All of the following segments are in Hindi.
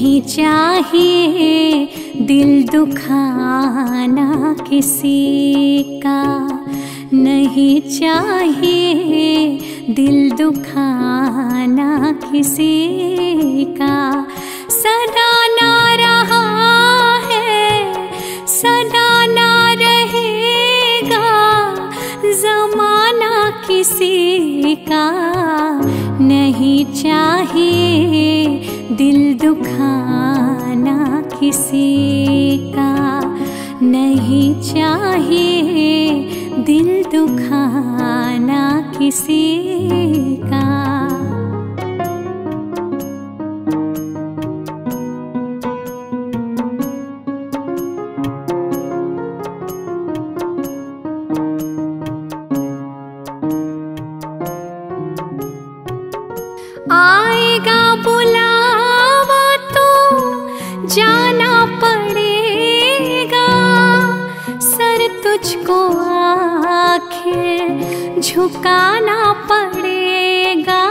नहीं चाहिए दिल दुखाना किसी का। नहीं चाहिए दिल दुखाना किसी का। सदा ना रहा है, सदा ना रहेगा जमाना किसी का। नहीं चाहिए दिल दुखाना किसी का नहीं चाहिए। दिल दुखाना किसी का। आएगा सर तुझको आखिर झुकाना पड़ेगा।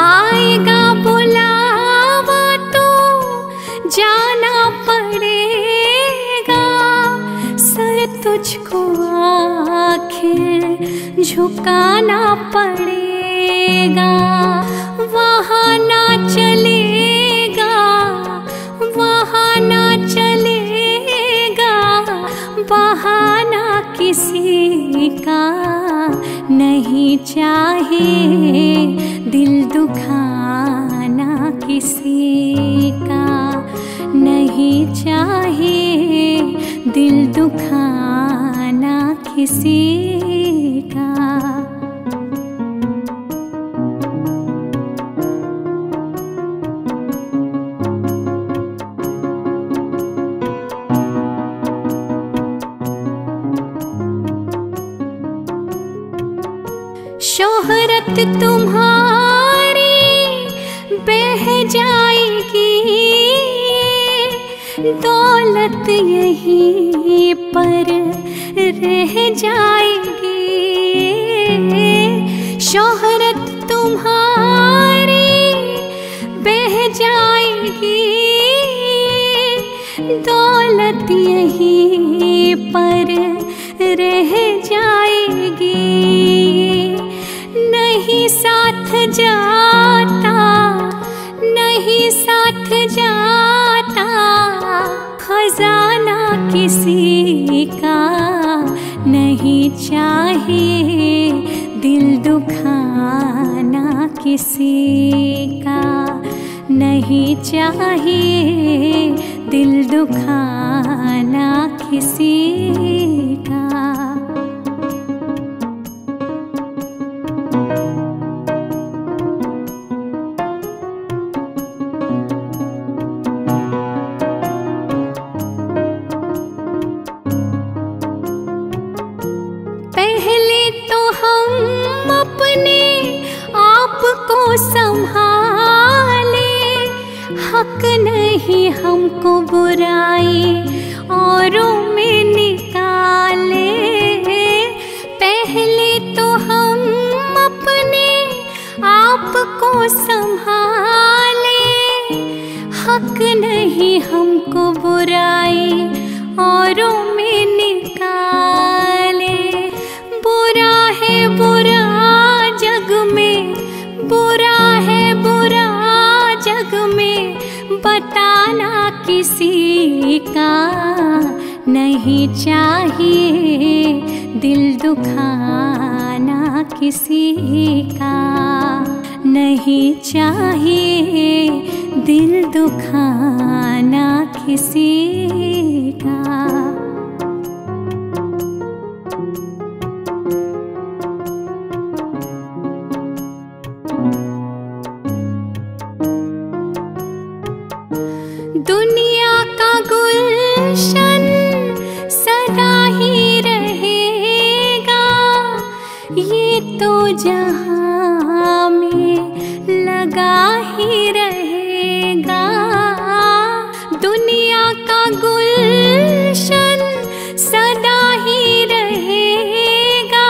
आएगा बुलावा तो जाना पड़ेगा। सर तुझको आखिर झुकाना पड़ेगा। वहाँ ना चलेगा किसी का नहीं चाहे दिल दुखाना किसी का नहीं चाहे दिल दुखाना किसी शोहरत तुम्हारी बह जाएगी। दौलत यहीं पर रह जाएगी। शोहरत तुम्हारी बह जाएगी। दौलत यहीं पर रह जाएगी जाता, नहीं साथ जाता। खजाना किसी का नहीं चाहिए दिल दुखाना किसी का नहीं चाहिए दिल दुखाना किसी का। पहले तो हम अपने आप को संभाले। हक नहीं हमको बुराई किसी का नहीं चाहिए दिल दुखाना किसी का नहीं चाहिए दिल दुखाना किसी का। का गुलशन सदा ही रहेगा। ये तो जहाँ में लगा ही रहेगा। दुनिया का गुलशन सदा ही रहेगा।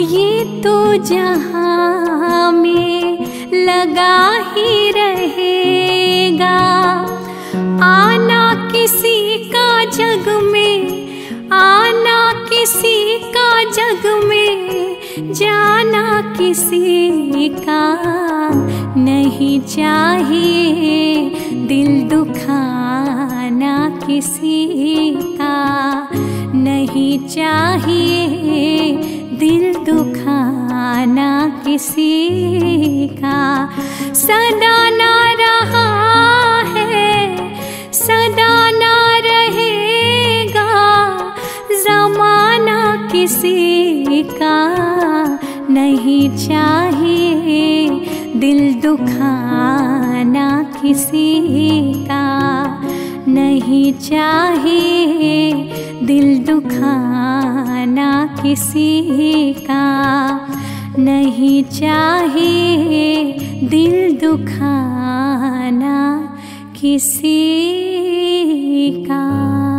ये तो जहाँ में लगा ही किसी का जग में, आना किसी का जग में, जाना किसी का नहीं चाहिए। दिल दुखाना किसी का नहीं चाहिए। दिल दुखाना किसी का। सदा ना किसी का नहीं चाहिए दिल दुखाना किसी का नहीं चाहिए दिल दुखाना किसी का नहीं चाहिए दिल दुखाना किसी का।